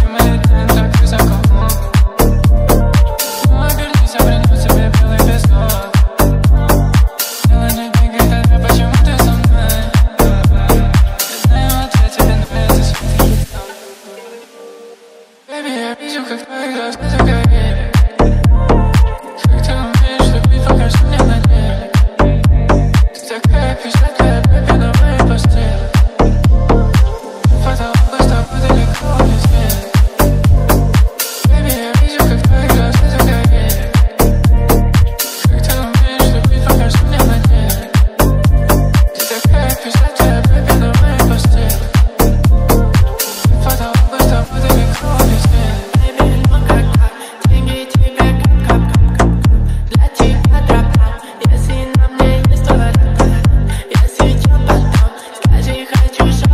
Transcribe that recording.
you made and the views I.